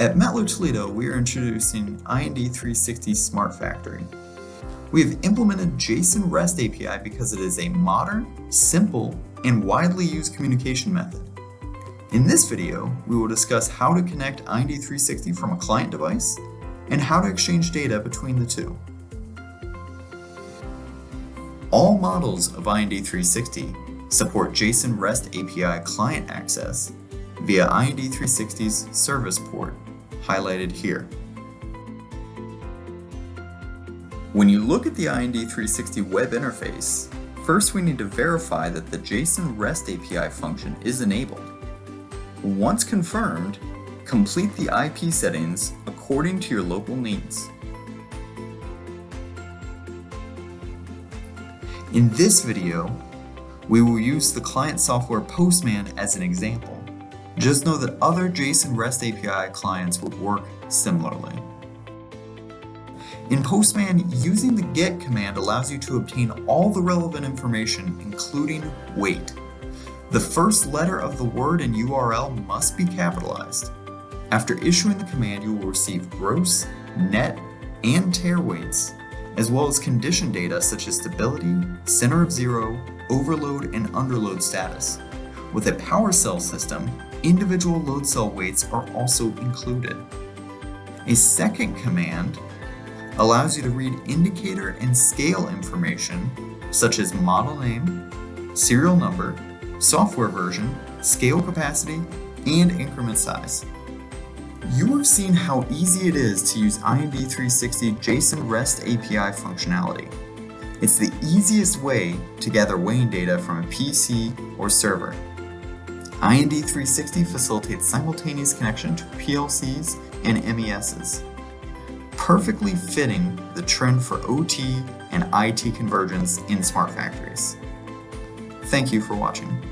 At Mettler Toledo, we are introducing IND360 Smart Factory. We have implemented JSON REST API because it is a modern, simple, and widely used communication method. In this video, we will discuss how to connect IND360 from a client device and how to exchange data between the two. All models of IND360 support JSON REST API client access via IND360's service port, highlighted here. When you look at the IND360 web interface, first we need to verify that the JSON REST API function is enabled. Once confirmed, complete the IP settings according to your local needs. In this video, we will use the client software Postman as an example. Just know that other JSON REST API clients would work similarly. In Postman, using the GET command allows you to obtain all the relevant information, including weight. The first letter of the word and URL must be capitalized. After issuing the command, you will receive gross, net, and tare weights as well as condition data such as stability, center of zero, overload, and underload status. With a PowerCell system, individual load cell weights are also included. A second command allows you to read indicator and scale information such as model name, serial number, software version, scale capacity, and increment size. You have seen how easy it is to use IND360 JSON REST API functionality. It's the easiest way to gather weighing data from a PC or server. IND360 facilitates simultaneous connection to PLCs and MESs, perfectly fitting the trend for OT and IT convergence in smart factories. Thank you for watching.